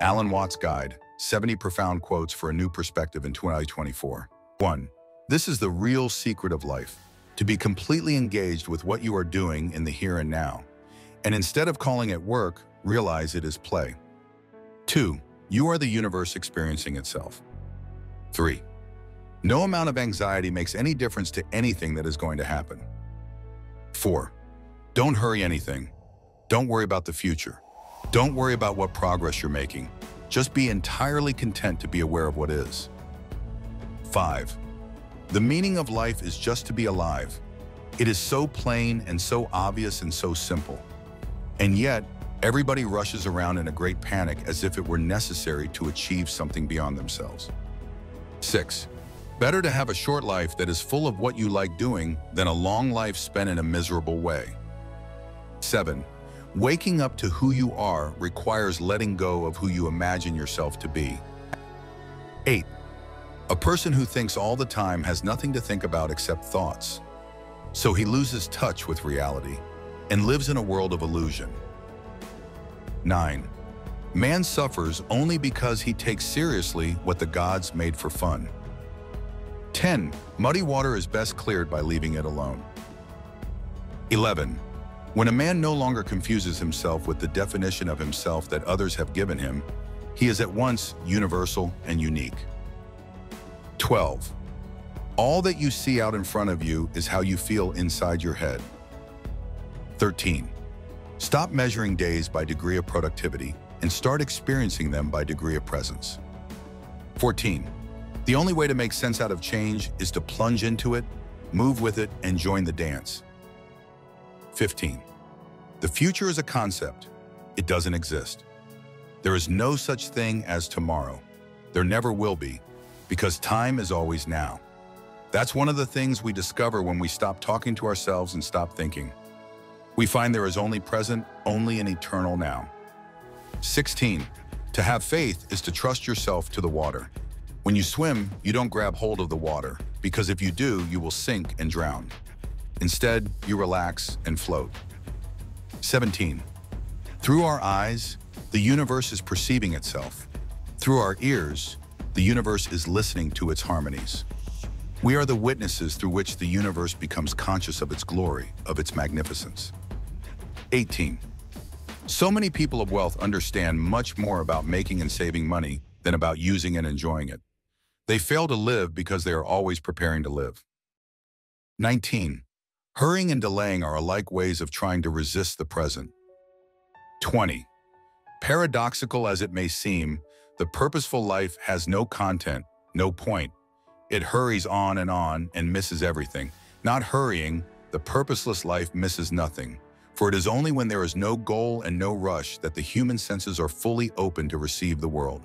Alan Watts Guide, 70 Profound Quotes for a New Perspective in 2024. 1. This is the real secret of life, to be completely engaged with what you are doing in the here and now. And instead of calling it work, realize it is play. 2. You are the universe experiencing itself. 3. No amount of anxiety makes any difference to anything that is going to happen. 4. Don't hurry anything. Don't worry about the future. Don't worry about what progress you're making. Just be entirely content to be aware of what is. 5. The meaning of life is just to be alive. It is so plain and so obvious and so simple. And yet, everybody rushes around in a great panic as if it were necessary to achieve something beyond themselves. 6. Better to have a short life that is full of what you like doing than a long life spent in a miserable way. 7. Waking up to who you are requires letting go of who you imagine yourself to be. 8. A person who thinks all the time has nothing to think about except thoughts. So he loses touch with reality and lives in a world of illusion. 9. Man suffers only because he takes seriously what the gods made for fun. 10. Muddy water is best cleared by leaving it alone. 11. When a man no longer confuses himself with the definition of himself that others have given him, he is at once universal and unique. 12. All that you see out in front of you is how you feel inside your head. 13. Stop measuring days by degree of productivity and start experiencing them by degree of presence. 14. The only way to make sense out of change is to plunge into it, move with it, and join the dance. 15. The future is a concept. It doesn't exist. There is no such thing as tomorrow. There never will be, because time is always now. That's one of the things we discover when we stop talking to ourselves and stop thinking. We find there is only present, only an eternal now. 16. To have faith is to trust yourself to the water. When you swim, you don't grab hold of the water, because if you do, you will sink and drown. Instead, you relax and float. 17. Through our eyes, the universe is perceiving itself. Through our ears, the universe is listening to its harmonies. We are the witnesses through which the universe becomes conscious of its glory, of its magnificence. 18. So many people of wealth understand much more about making and saving money than about using and enjoying it. They fail to live because they are always preparing to live. 19. Hurrying and delaying are alike ways of trying to resist the present. 20. Paradoxical as it may seem, the purposeful life has no content, no point. It hurries on and on and misses everything. Not hurrying, the purposeless life misses nothing. For it is only when there is no goal and no rush that the human senses are fully open to receive the world.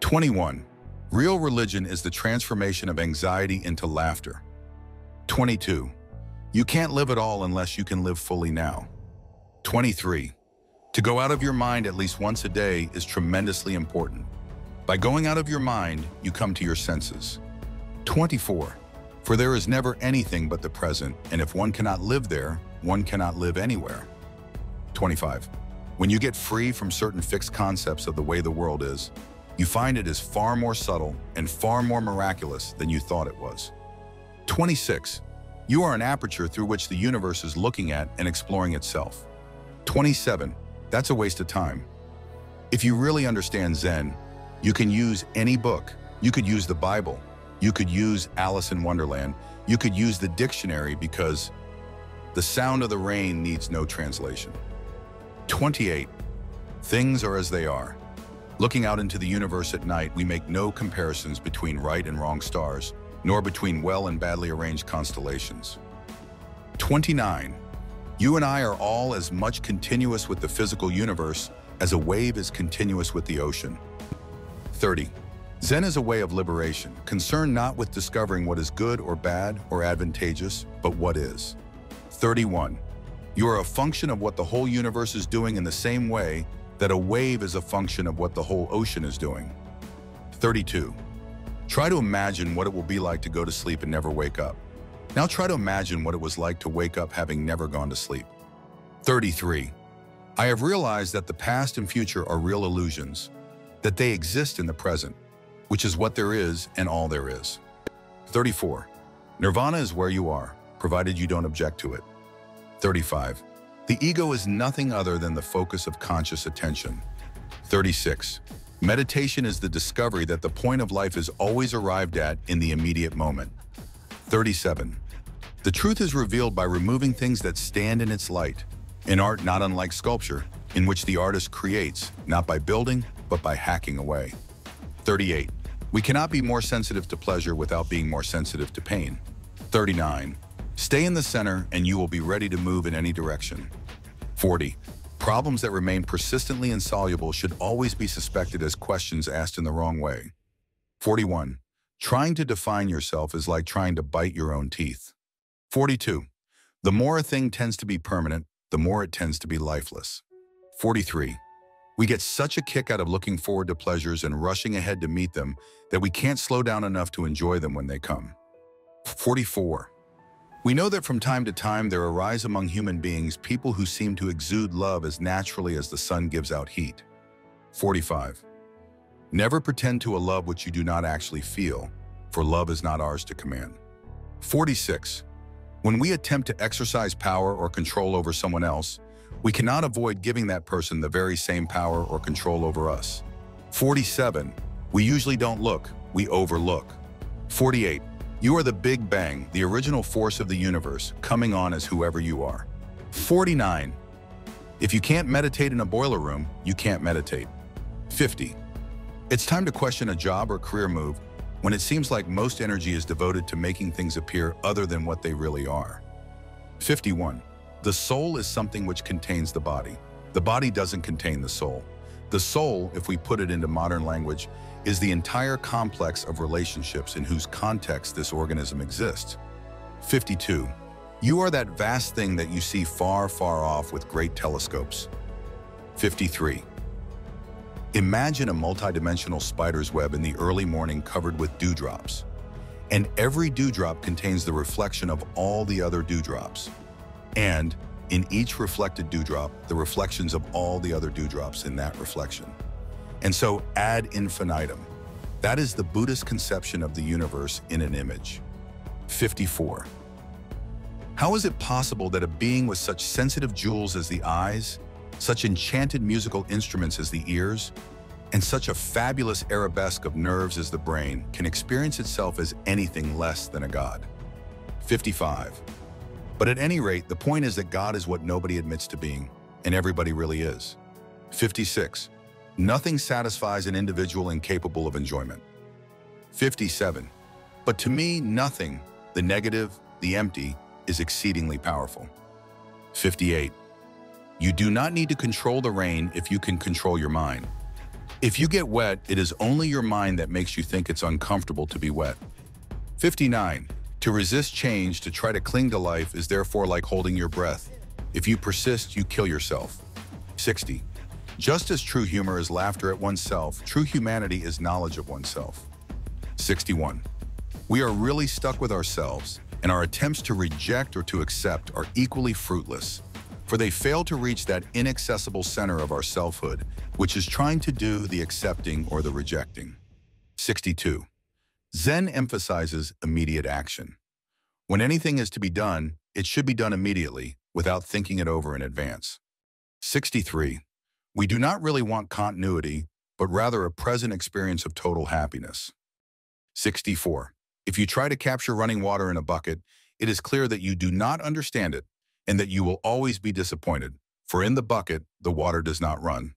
21. Real religion is the transformation of anxiety into laughter. 22. You can't live at all unless you can live fully now. 23. To go out of your mind at least once a day is tremendously important. By going out of your mind, you come to your senses. 24. For there is never anything but the present, and if one cannot live there, one cannot live anywhere. 25. When you get free from certain fixed concepts of the way the world is, you find it is far more subtle and far more miraculous than you thought it was. 26. You are an aperture through which the universe is looking at and exploring itself. 27. That's a waste of time. If you really understand Zen, you can use any book. You could use the Bible. You could use Alice in Wonderland. You could use the dictionary because the sound of the rain needs no translation. 28. Things are as they are. Looking out into the universe at night, we make no comparisons between right and wrong stars nor between well and badly arranged constellations. 29. You and I are all as much continuous with the physical universe as a wave is continuous with the ocean. 30. Zen is a way of liberation, concerned not with discovering what is good or bad or advantageous, but what is. 31. You are a function of what the whole universe is doing in the same way that a wave is a function of what the whole ocean is doing. 32. Try to imagine what it will be like to go to sleep and never wake up. Now try to imagine what it was like to wake up having never gone to sleep. 33. I have realized that the past and future are real illusions. that they exist in the present, which is what there is and all there is. 34. Nirvana is where you are, provided you don't object to it. 35. The ego is nothing other than the focus of conscious attention. 36. Meditation is the discovery that the point of life is always arrived at in the immediate moment. 37. The truth is revealed by removing things that stand in its light. In art not unlike sculpture, in which the artist creates, not by building, but by hacking away. 38. We cannot be more sensitive to pleasure without being more sensitive to pain. 39. Stay in the center and you will be ready to move in any direction. 40. Problems that remain persistently insoluble should always be suspected as questions asked in the wrong way. 41. Trying to define yourself is like trying to bite your own teeth. 42. The more a thing tends to be permanent, the more it tends to be lifeless. 43. We get such a kick out of looking forward to pleasures and rushing ahead to meet them that we can't slow down enough to enjoy them when they come. 44. We know that from time to time there arise among human beings people who seem to exude love as naturally as the sun gives out heat. 45. Never pretend to a love which you do not actually feel, for love is not ours to command. 46. When we attempt to exercise power or control over someone else, we cannot avoid giving that person the very same power or control over us. 47. We usually don't look, we overlook. 48. You are the Big Bang, the original force of the universe, coming on as whoever you are. 49. If you can't meditate in a boiler room, you can't meditate. 50. It's time to question a job or career move when it seems like most energy is devoted to making things appear other than what they really are. 51. The soul is something which contains the body. The body doesn't contain the soul. The soul, if we put it into modern language, is the entire complex of relationships in whose context this organism exists. 52. You are that vast thing that you see far, far off with great telescopes. 53. Imagine a multidimensional spider's web in the early morning covered with dewdrops. And every dewdrop contains the reflection of all the other dewdrops and in each reflected dewdrop, the reflections of all the other dewdrops in that reflection. And so ad infinitum. That is the Buddhist conception of the universe in an image. 54. How is it possible that a being with such sensitive jewels as the eyes, such enchanted musical instruments as the ears, and such a fabulous arabesque of nerves as the brain can experience itself as anything less than a god? 55. But at any rate, the point is that God is what nobody admits to being, and everybody really is. 56. Nothing satisfies an individual incapable of enjoyment. 57. But to me, nothing, the negative, the empty, is exceedingly powerful. 58. You do not need to control the rain if you can control your mind. If you get wet, it is only your mind that makes you think it's uncomfortable to be wet. 59. To resist change, to try to cling to life, is therefore like holding your breath. If you persist, you kill yourself. 60. Just as true humor is laughter at oneself, true humanity is knowledge of oneself. 61. We are really stuck with ourselves, and our attempts to reject or to accept are equally fruitless, for they fail to reach that inaccessible center of our selfhood, which is trying to do the accepting or the rejecting. 62. Zen emphasizes immediate action. When anything is to be done, it should be done immediately, without thinking it over in advance. 63. We do not really want continuity, but rather a present experience of total happiness. 64. If you try to capture running water in a bucket, it is clear that you do not understand it and that you will always be disappointed, for in the bucket, the water does not run.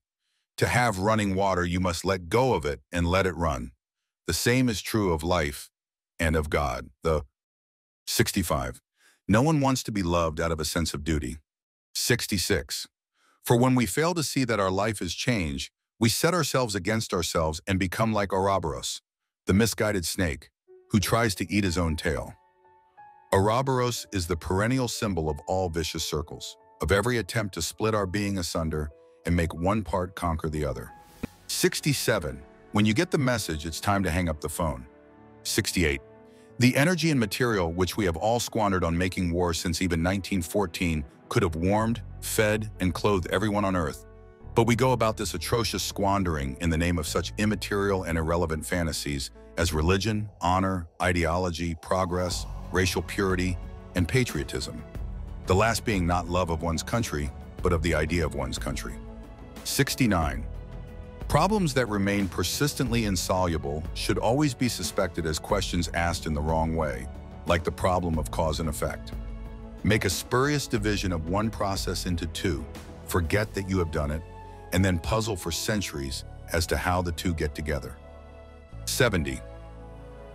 To have running water, you must let go of it and let it run. The same is true of life and of God. The 65. No one wants to be loved out of a sense of duty. 66. For when we fail to see that our life is change, we set ourselves against ourselves and become like Ouroboros, the misguided snake, who tries to eat his own tail. Ouroboros is the perennial symbol of all vicious circles, of every attempt to split our being asunder and make one part conquer the other. 67. When you get the message, it's time to hang up the phone. 68. The energy and material which we have all squandered on making war since even 1914 could have warmed, fed, and clothed everyone on Earth. But we go about this atrocious squandering in the name of such immaterial and irrelevant fantasies as religion, honor, ideology, progress, racial purity, and patriotism. The last being not love of one's country, but of the idea of one's country. 69. Problems that remain persistently insoluble should always be suspected as questions asked in the wrong way, like the problem of cause and effect. Make a spurious division of one process into two, forget that you have done it, and then puzzle for centuries as to how the two get together. 70.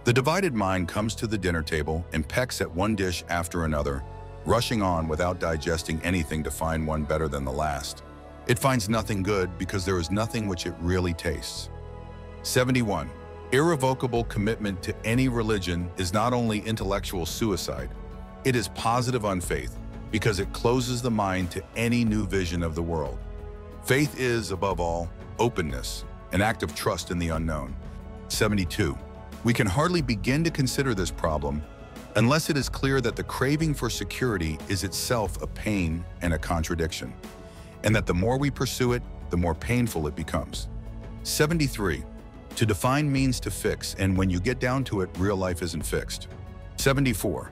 The divided mind comes to the dinner table and pecks at one dish after another, rushing on without digesting anything to find one better than the last. It finds nothing good because there is nothing which it really tastes. 71. Irrevocable commitment to any religion is not only intellectual suicide, it is positive unfaith because it closes the mind to any new vision of the world. Faith is, above all, openness, an act of trust in the unknown. 72. We can hardly begin to consider this problem unless it is clear that the craving for security is itself a pain and a contradiction, and that the more we pursue it, the more painful it becomes. 73. To define means to fix, and when you get down to it, real life isn't fixed. 74.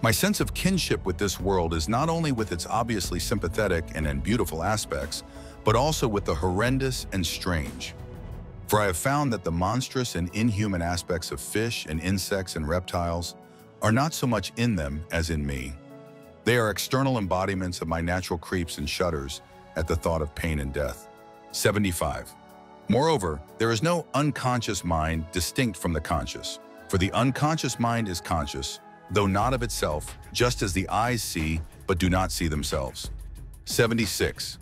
My sense of kinship with this world is not only with its obviously sympathetic and, and beautiful aspects, but also with the horrendous and strange. For I have found that the monstrous and inhuman aspects of fish and insects and reptiles are not so much in them as in me. They are external embodiments of my natural creeps and shudders at the thought of pain and death. 75. Moreover, there is no unconscious mind distinct from the conscious, for the unconscious mind is conscious, though not of itself, just as the eyes see but do not see themselves. 76.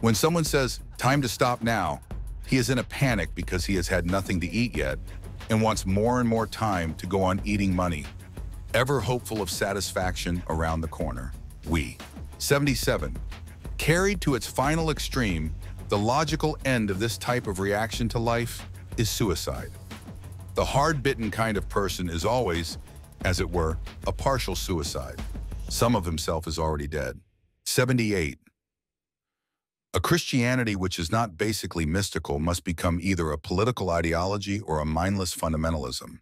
When someone says, time to stop now, he is in a panic because he has had nothing to eat yet and wants more and more time to go on eating money, ever hopeful of satisfaction around the corner. We. 77. Carried to its final extreme, the logical end of this type of reaction to life is suicide. The hard-bitten kind of person is always, as it were, a partial suicide. Some of himself is already dead. 78. A Christianity which is not basically mystical must become either a political ideology or a mindless fundamentalism.